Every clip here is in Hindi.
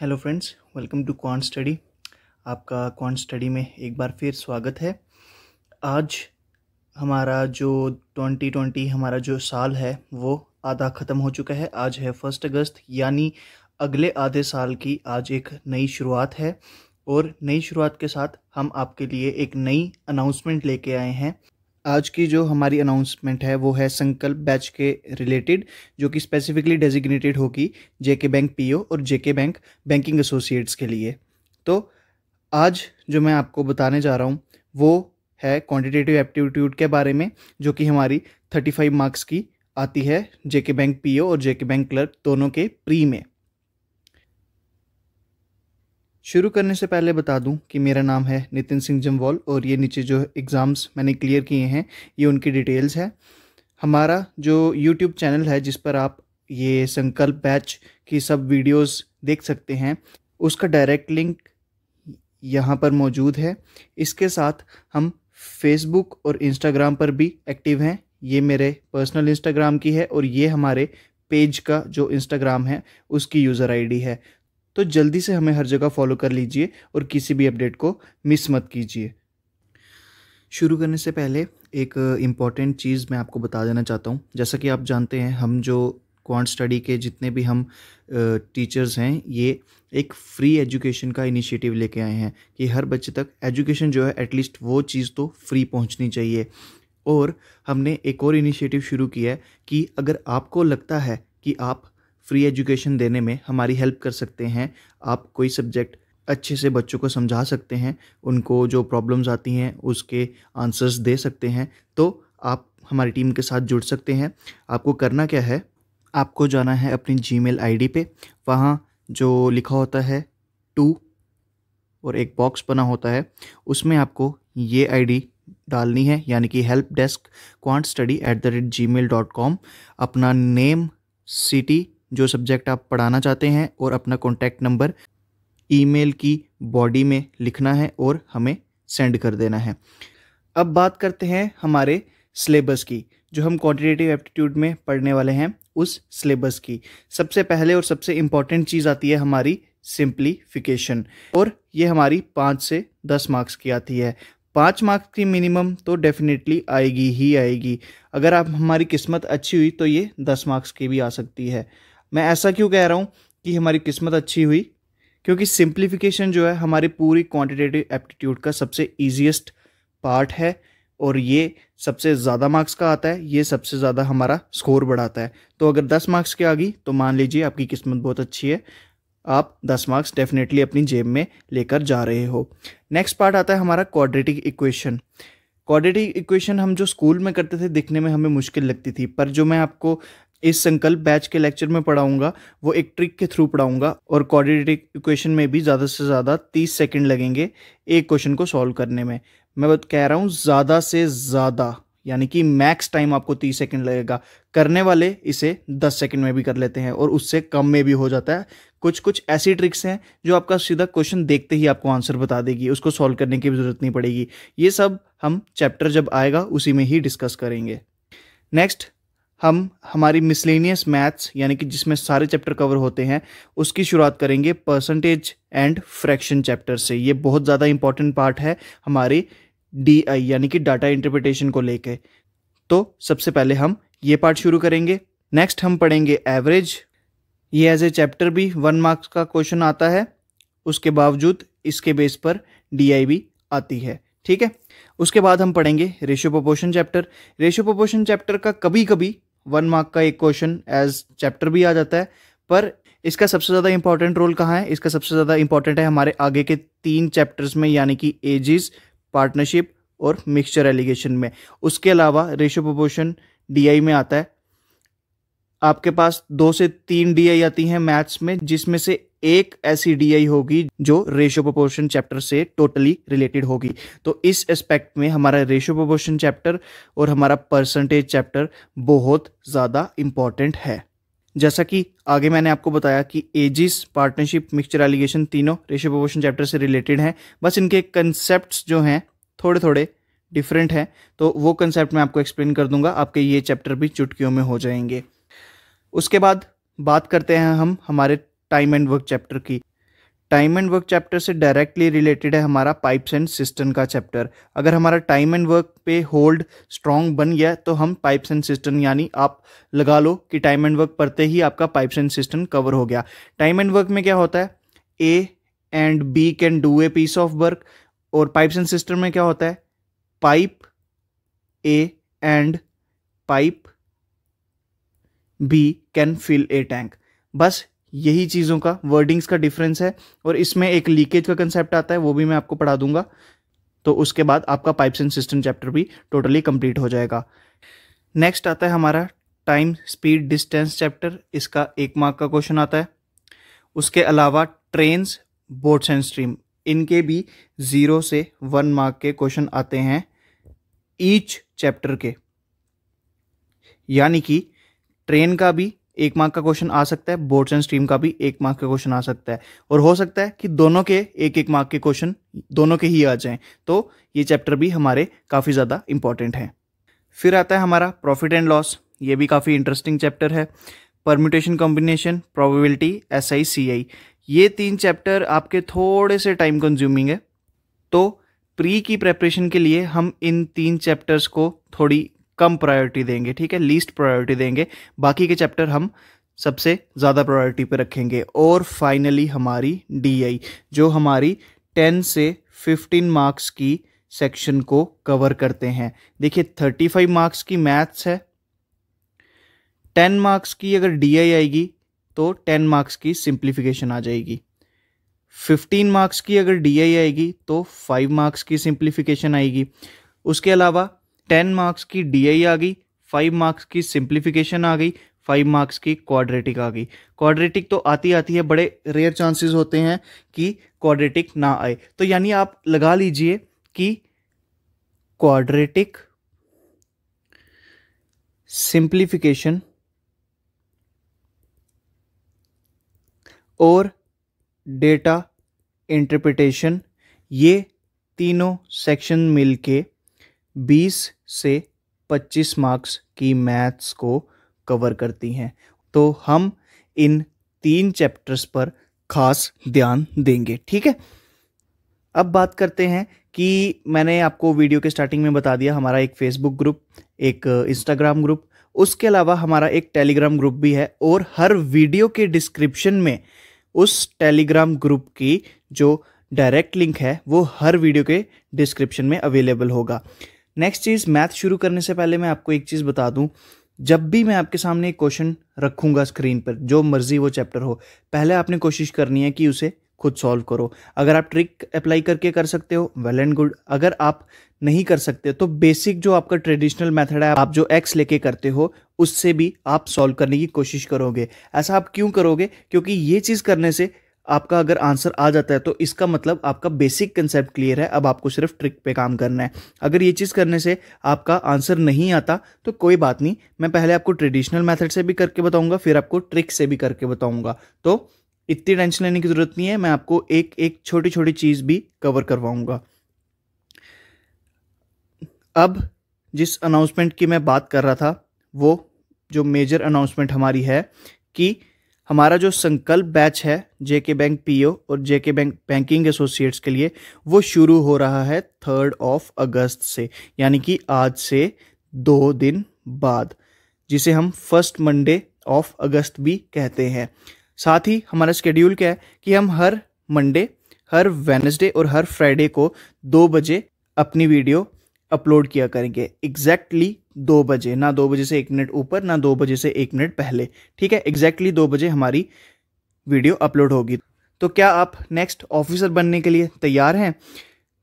Hello friends welcome to quant study आपका क्वांट स्टडी में एक बार फिर स्वागत है। आज हमारा जो 2020 हमारा जो साल है, वो आधा ख़त्म हो चुका है। आज है फ़र्स्ट अगस्त, यानी अगले आधे साल की आज एक नई शुरुआत है। और नई शुरुआत के साथ हम आपके लिए एक नई अनाउंसमेंट लेके आए हैं। आज की जो हमारी अनाउंसमेंट है, वो है संकल्प बैच के रिलेटेड जो कि स्पेसिफिकली डेजिग्नेटेड होगी जेके बैंक पीओ और जेके बैंक बैंकिंग एसोसिएट्स के लिए। तो आज जो मैं आपको बताने जा रहा हूँ, वो है क्वांटिटेटिव एप्टीट्यूड के बारे में, जो कि हमारी थर्टी फाइव मार्क्स की आती है जेके बैंक पीओ और जेके बैंक क्लर्क दोनों के प्री में। शुरू करने से पहले बता दूँ कि मेरा नाम है नितिन सिंह जमवाल और ये नीचे जो एग्ज़ाम्स मैंने क्लियर किए हैं, ये उनकी डिटेल्स है। हमारा जो यूट्यूब चैनल है, जिस पर आप ये संकल्प बैच की सब वीडियोस देख सकते हैं, उसका डायरेक्ट लिंक यहाँ पर मौजूद है। इसके साथ हम फेसबुक और इंस्टाग्राम पर भी एक्टिव हैं। ये मेरे पर्सनल इंस्टाग्राम की है और ये हमारे पेज का जो इंस्टाग्राम है, उसकी यूज़र आईडी है। तो जल्दी से हमें हर जगह फॉलो कर लीजिए और किसी भी अपडेट को मिस मत कीजिए। शुरू करने से पहले एक इंपॉर्टेंट चीज़ मैं आपको बता देना चाहता हूँ। जैसा कि आप जानते हैं, हम जो क्वांट स्टडी के जितने भी हम टीचर्स हैं, ये एक फ्री एजुकेशन का इनिशिएटिव लेके आए हैं कि हर बच्चे तक एजुकेशन जो है एटलीस्ट वो चीज़ तो फ्री पहुंचनी चाहिए। और हमने एक और इनिशिएटिव शुरू किया है कि अगर आपको लगता है कि आप फ्री एजुकेशन देने में हमारी हेल्प कर सकते हैं। आप कोई सब्जेक्ट अच्छे से बच्चों को समझा सकते हैं, उनको जो प्रॉब्लम्स आती हैं, उसके आंसर्स दे सकते हैं तो आप हमारी टीम के साथ जुड़ सकते हैं। आपको करना क्या है, आपको जाना है अपनी जी मेल आई पे, वहाँ जो लिखा होता है टू और एक बॉक्स बना होता है, उसमें आपको ये आईडी डालनी है, यानी कि help desk quant study at the rate gmail dot com अपना नेम सिटी जो सब्जेक्ट आप पढ़ाना चाहते हैं और अपना कॉन्टैक्ट नंबर ईमेल की बॉडी में लिखना है और हमें सेंड कर देना है। अब बात करते हैं हमारे सिलेबस की, जो हम क्वान्टिटेटिव एप्टीट्यूड में पढ़ने वाले हैं उस सिलेबस की। सबसे पहले और सबसे इंपॉर्टेंट चीज़ आती है हमारी सिंप्लीफिकेशन और ये हमारी पाँच से दस मार्क्स की आती है। पाँच मार्क्स की मिनिमम तो डेफिनेटली आएगी ही आएगी। अगर आप, हमारी किस्मत अच्छी हुई तो ये दस मार्क्स की भी आ सकती है। मैं ऐसा क्यों कह रहा हूँ कि हमारी किस्मत अच्छी हुई? क्योंकि सिंप्लीफिकेशन जो है हमारी पूरी क्वांटिटेटिव एप्टीट्यूड का सबसे ईजीएस्ट पार्ट है और ये सबसे ज़्यादा मार्क्स का आता है, ये सबसे ज़्यादा हमारा स्कोर बढ़ाता है। तो अगर दस मार्क्स की आ गई तो मान लीजिए आपकी किस्मत बहुत अच्छी है, आप दस मार्क्स डेफिनेटली अपनी जेब में लेकर जा रहे हो। नेक्स्ट पार्ट आता है हमारा क्वाड्रेटिक इक्वेशन क्वाड्रेटिक इक्वेशन हम जो स्कूल में करते थे, दिखने में हमें मुश्किल लगती थी, पर जो मैं आपको इस संकल्प बैच के लेक्चर में पढ़ाऊँगा, वो एक ट्रिक के थ्रू पढ़ाऊँगा और क्वाड्रेटिक इक्वेशन में भी ज़्यादा से ज़्यादा तीस सेकंड लगेंगे एक क्वेश्चन को सॉल्व करने में। मैं कह रहा हूँ ज़्यादा से ज़्यादा, यानी कि मैक्स टाइम आपको तीस सेकंड लगेगा। करने वाले इसे दस सेकंड में भी कर लेते हैं और उससे कम में भी हो जाता है। कुछ कुछ ऐसी ट्रिक्स हैं जो आपका सीधा क्वेश्चन देखते ही आपको आंसर बता देगी, उसको सॉल्व करने की ज़रूरत नहीं पड़ेगी। ये सब हम चैप्टर जब आएगा उसी में ही डिस्कस करेंगे। नेक्स्ट हम हमारी मिसलेनियस मैथ्स यानी कि जिसमें सारे चैप्टर कवर होते हैं, उसकी शुरुआत करेंगे परसेंटेज एंड फ्रैक्शन चैप्टर से। ये बहुत ज़्यादा इंपॉर्टेंट पार्ट है हमारी डी आई यानी कि डाटा इंटरप्रिटेशन को लेके। तो सबसे पहले हम ये पार्ट शुरू करेंगे। नेक्स्ट हम पढ़ेंगे एवरेज ये एज ए चैप्टर भी वन मार्क्स का क्वेश्चन आता है। उसके बावजूद इसके बेस पर डी आई भी आती है। ठीक है? उसके बाद हम पढ़ेंगे ratio proportion chapter ratio proportion chapter का कभी कभी वन मार्क का एक क्वेश्चन एज चैप्टर भी आ जाता है। पर इसका सबसे ज़्यादा इंपॉर्टेंट रोल कहाँ है? इसका सबसे ज़्यादा इंपॉर्टेंट है हमारे आगे के तीन चैप्टर्स में, यानी कि एजिस पार्टनरशिप और मिक्सचर एलिगेशन में। उसके अलावा रेशो प्रपोशन डीआई में आता है। आपके पास दो से तीन डीआई आती हैं मैथ्स में, जिसमें से एक ऐसी डीआई होगी जो रेशो प्रोपोर्शन चैप्टर से टोटली रिलेटेड होगी। तो इस एस्पेक्ट में हमारा रेशो प्रोपोर्शन चैप्टर और हमारा परसेंटेज चैप्टर बहुत ज़्यादा इंपॉर्टेंट है। जैसा कि आगे मैंने आपको बताया कि एजिस पार्टनरशिप मिक्सचर एलिगेशन तीनों रेशो प्रोपोर्शन चैप्टर से रिलेटेड हैं। बस इनके कंसेप्ट जो हैं थोड़े थोड़े डिफरेंट हैं। तो वो कंसेप्ट मैं आपको एक्सप्लेन कर दूँगा, आपके ये चैप्टर भी चुटकियों में हो जाएँगे। उसके बाद बात करते हैं हम हमारे टाइम एंड वर्क चैप्टर की। टाइम एंड वर्क चैप्टर से डायरेक्टली रिलेटेड है हमारा पाइप्स एंड सिस्टम का चैप्टर अगर हमारा टाइम एंड वर्क पे होल्ड स्ट्रॉन्ग बन गया तो हम पाइप्स एंड सिस्टम यानी आप लगा लो कि टाइम एंड वर्क पढ़ते ही आपका पाइप्स एंड सिस्टम कवर हो गया। टाइम एंड वर्क में क्या होता है? A and B can do a piece of work और पाइप्स एंड सिस्टम में क्या होता है? Pipe A and pipe B can fill a tank. बस यही चीज़ों का, वर्डिंग्स का डिफरेंस है और इसमें एक लीकेज का कंसेप्ट आता है, वो भी मैं आपको पढ़ा दूँगा। तो उसके बाद आपका पाइप्स एंड सिस्टम चैप्टर भी टोटली कंप्लीट हो जाएगा। नेक्स्ट आता है हमारा टाइम स्पीड डिस्टेंस चैप्टर इसका एक मार्क का क्वेश्चन आता है। उसके अलावा ट्रेन्स बोट्स एंड स्ट्रीम इनके भी ज़ीरो से वन मार्क के क्वेश्चन आते हैं ईच चैप्टर के। यानी कि ट्रेन का भी एक मार्क का क्वेश्चन आ सकता है, बोर्ड्स एंड स्ट्रीम का भी एक मार्क का क्वेश्चन आ सकता है। और हो सकता है कि दोनों के एक एक मार्क के क्वेश्चन दोनों के ही आ जाएँ। तो ये चैप्टर भी हमारे काफ़ी ज़्यादा इंपॉर्टेंट हैं। फिर आता है हमारा प्रॉफिट एंड लॉस ये भी काफ़ी इंटरेस्टिंग चैप्टर है। Permutation combination probability S I C I ये तीन चैप्टर आपके थोड़े से टाइम कंज्यूमिंग है। तो प्री की प्रेपरेशन के लिए हम इन तीन चैप्टर्स को थोड़ी कम प्रायोरिटी देंगे, ठीक है? लीस्ट प्रायोरिटी देंगे। बाकी के चैप्टर हम सबसे ज़्यादा प्रायोरिटी पे रखेंगे। और फाइनली हमारी डीआई जो हमारी टेन से फिफ्टीन मार्क्स की सेक्शन को कवर करते हैं। देखिए थर्टी फाइव मार्क्स की मैथ्स है। टेन मार्क्स की अगर डीआई आएगी तो टेन मार्क्स की सिंप्लीफिकेशन आ जाएगी। फिफ्टीन मार्क्स की अगर डीआई आएगी तो फाइव मार्क्स की सिंप्लीफिकेशन आएगी। उसके अलावा टेन मार्क्स की डी आ गई फाइव मार्क्स की सिंप्लीफिकेशन आ गई फाइव मार्क्स की क्वाड्रेटिक आ गई। क्वाड्रेटिक तो आती आती है, बड़े रेयर चांसेस होते हैं कि क्वाड्रेटिक ना आए। तो यानी आप लगा लीजिए कि क्वाड्रेटिक सिंप्लीफिकेशन और डेटा इंटरप्रिटेशन ये तीनों सेक्शन मिलके 20 से 25 मार्क्स की मैथ्स को कवर करती हैं। तो हम इन तीन चैप्टर्स पर खास ध्यान देंगे, ठीक है? अब बात करते हैं कि मैंने आपको वीडियो के स्टार्टिंग में बता दिया, हमारा एक फेसबुक ग्रुप एक इंस्टाग्राम ग्रुप उसके अलावा हमारा एक टेलीग्राम ग्रुप भी है और हर वीडियो के डिस्क्रिप्शन में उस टेलीग्राम ग्रुप की जो डायरेक्ट लिंक है, वो हर वीडियो के डिस्क्रिप्शन में अवेलेबल होगा। नेक्स्ट चीज़ मैथ शुरू करने से पहले मैं आपको एक चीज़ बता दूँ। जब भी मैं आपके सामने एक क्वेश्चन रखूँगा स्क्रीन पर, जो मर्ज़ी वो चैप्टर हो, पहले आपने कोशिश करनी है कि उसे खुद सॉल्व करो। अगर आप ट्रिक अप्लाई करके कर सकते हो वेल एंड गुड अगर आप नहीं कर सकते तो बेसिक जो आपका ट्रेडिशनल मेथड है, आप जो एक्स लेके करते हो, उससे भी आप सॉल्व करने की कोशिश करोगे। ऐसा आप क्यों करोगे? क्योंकि ये चीज़ करने से आपका अगर आंसर आ जाता है तो इसका मतलब आपका बेसिक कंसेप्ट क्लियर है, अब आपको सिर्फ़ ट्रिक पे काम करना है। अगर ये चीज़ करने से आपका आंसर नहीं आता तो कोई बात नहीं, मैं पहले आपको ट्रेडिशनल मेथड से भी करके बताऊँगा, फिर आपको ट्रिक से भी करके बताऊँगा। तो इतनी टेंशन लेने की ज़रूरत नहीं है, मैं आपको एक एक छोटी छोटी चीज़ भी कवर करवाऊँगा। अब जिस अनाउंसमेंट की मैं बात कर रहा था, वो जो मेजर अनाउंसमेंट हमारी है कि हमारा जो संकल्प बैच है जेके बैंक पीओ और जेके बैंक बैंकिंग एसोसिएट्स के लिए, वो शुरू हो रहा है थर्ड ऑफ़ अगस्त से, यानी कि आज से दो दिन बाद, जिसे हम फ़र्स्ट मंडे ऑफ़ अगस्त भी कहते हैं। साथ ही हमारा शेड्यूल क्या है कि हम हर मंडे हर वेनसडे और हर फ्राइडे को दो बजे अपनी वीडियो अपलोड किया करेंगे। एग्जैक्टली दो बजे, ना दो बजे से एक मिनट ऊपर, ना दो बजे से एक मिनट पहले, ठीक है? एग्जैक्टली दो बजे हमारी वीडियो अपलोड होगी। तो क्या आप नेक्स्ट ऑफिसर बनने के लिए तैयार हैं?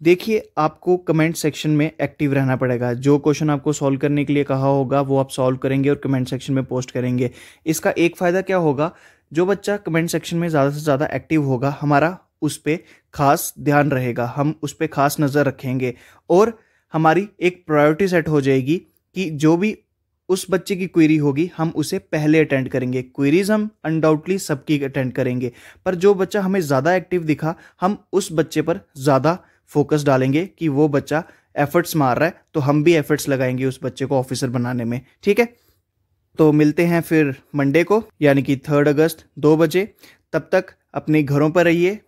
देखिए, आपको कमेंट सेक्शन में एक्टिव रहना पड़ेगा। जो क्वेश्चन आपको सॉल्व करने के लिए कहा होगा, वो आप सॉल्व करेंगे और कमेंट सेक्शन में पोस्ट करेंगे। इसका एक फ़ायदा क्या होगा? जो बच्चा कमेंट सेक्शन में ज़्यादा से ज़्यादा एक्टिव होगा, हमारा उस पर खास ध्यान रहेगा। हम उस पर खास नज़र रखेंगे और हमारी एक प्रायोरिटी सेट हो जाएगी। कि जो भी उस बच्चे की क्वेरी होगी, हम उसे पहले अटेंड करेंगे। क्वेरीज हम अनडाउटली सबकी अटेंड करेंगे। पर जो बच्चा हमें ज़्यादा एक्टिव दिखा, हम उस बच्चे पर ज़्यादा फोकस डालेंगे कि वो बच्चा एफर्ट्स मार रहा है तो हम भी एफर्ट्स लगाएँगे उस बच्चे को ऑफिसर बनाने में। ठीक है? तो मिलते हैं फिर मंडे को, यानी कि थर्ड अगस्त, दो बजे। तब तक अपने घरों पर रहिए।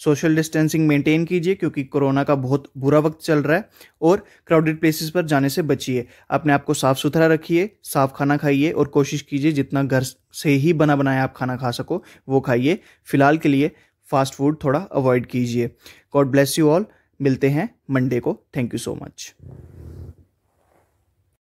सोशल डिस्टेंसिंग मेंटेन कीजिए, क्योंकि कोरोना का बहुत बुरा वक्त चल रहा है और क्राउडेड प्लेसेस पर जाने से बचिए। अपने आप को साफ़ सुथरा रखिए, साफ़ खाना खाइए और कोशिश कीजिए जितना घर से ही बना बनाया आप खाना खा सको, वो खाइए। फ़िलहाल के लिए फास्ट फ़ूड थोड़ा अवॉइड कीजिए। गॉड ब्लेस यू ऑल मिलते हैं मंडे को। Thank you so much